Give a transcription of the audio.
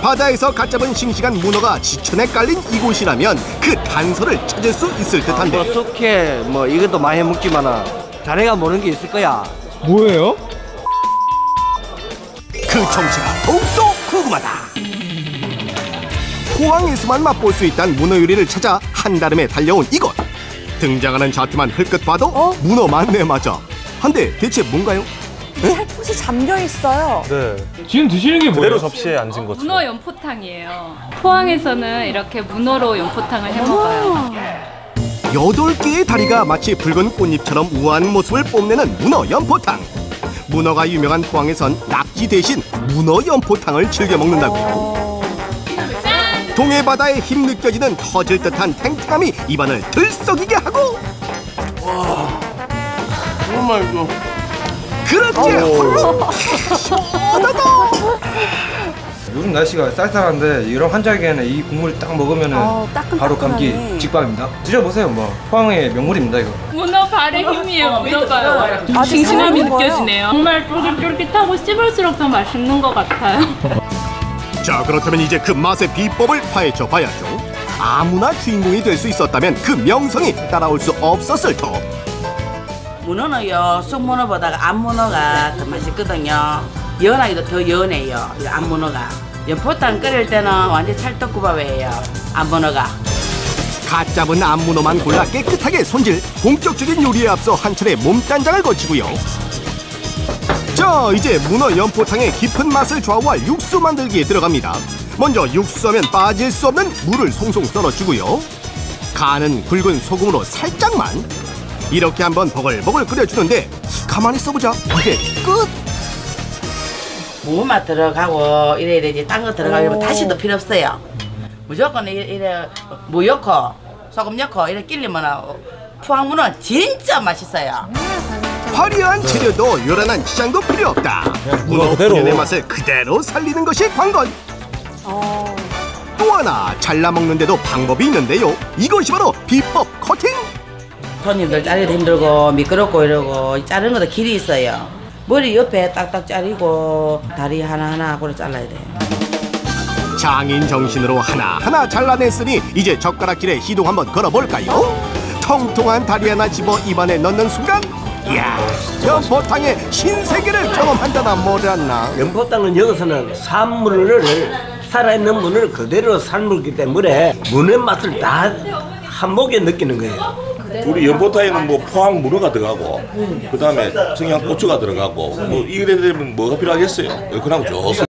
바다에서 갓 잡은 싱싱한 문어가 지천에 깔린 이곳이라면 그 단서를 찾을 수 있을 뭐 듯한데 숙회 뭐 이것도 많이 먹지만은 자네가 모르는 게 있을 거야. 뭐예요? 그 정체가 더욱더 궁금하다 포항에서만 맛볼 수 있다는 문어 요리를 찾아 한달음에 달려온 이곳 등장하는 자태만 흘끗 봐도 어? 문어 맞네 맞아 한데 대체 뭔가요? 살포시 잠겨 있어요. 지금 드시는 게 뭐예요? 그대로 접시에 앉은 것처럼. 문어 연포탕이에요. 포항에서는 이렇게 문어로 연포탕을 해 먹어요. 여덟 개의 다리가 마치 붉은 꽃잎처럼 우아한 모습을 뽐내는 문어 연포탕 문어가 유명한 포항에선 낙지 대신 문어 연포탕을 즐겨 먹는다고요 어, 동해 바다의 힘 느껴지는 터질 듯한 탱탱함이 입안을 들썩이게 하고 정말 이거. 그렇지 시원하다 요즘 날씨가 쌀쌀한데 이런 환절기에는 이 국물 딱 먹으면 어. 바로 감기 직방입니다. 드셔보세요, 뭐 포항의 명물입니다 이거. 문어 발의 힘이에요, 문어가요. 아직 싱싱함이 살아있는 거예요? 느껴지네요. 정말 쫄깃쫄깃하고 씹을수록 더 맛있는 것 같아요. 자 그렇다면 이제 그 맛의 비법을 파헤쳐 봐야죠 아무나 주인공이 될 수 있었다면 그 명성이 따라올 수 없었을 터 문어는요 쑥문어보다가 암문어가 더 맛있거든요. 연하기도 더 연해요 이 암문어가. 연포탕 끓일 때는 완전 찰떡국밥이에요 암문어가. 갓 잡은 암문어만 골라 깨끗하게 손질 본격적인 요리에 앞서 한 차례 몸단장을 거치고요. 자 이제 문어 연포탕의 깊은 맛을 좌우할 육수 만들기에 들어갑니다. 먼저 육수하면 빠질 수 없는 물을 송송 썰어주고요. 간은 굵은 소금으로 살짝만 이렇게 한번 버글버글 끓여주는데 가만히 써보자. 이게 끝! 무맛 들어가고 이래야 되지 딴거 들어가고 이러면 다시 더 필요 없어요. 무조건 이래, 이래 무 넣고 소금 넣고 이래 끼리면 포항문어 진짜 맛있어요. 화려한 재료도 요란한 치장도 필요 없다. 문어. 본연의 맛을 그대로 살리는 것이 관건. 어, 또 하나 잘라 먹는데도 방법이 있는데요. 이것이 바로 비법 커팅. 손님들 자르기도 힘들고 미끄럽고 이러고 자르는 것도 길이 있어요 머리 옆에 딱딱 자르고 다리 하나하나 고루 잘라야 돼요 장인 정신으로 하나하나 잘라냈으니 이제 젓가락질에 시동 한번 걸어볼까요? 통통한 다리 하나 집어 입안에 넣는 순간 이야 연포탕의 신세계를 경험한다나 뭐랬나 연포탕은 여기서는 산물을 살아있는 문을 그대로 삶았기 때문에 문의 맛을 다 한목에 느끼는 거예요. 우리 연포탕에는 뭐 포항 문어가 들어가고, 그 다음에 청양 고추가 들어가고, 뭐 이래 되면 뭐가 필요하겠어요? 그냥 좋습니다.